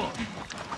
え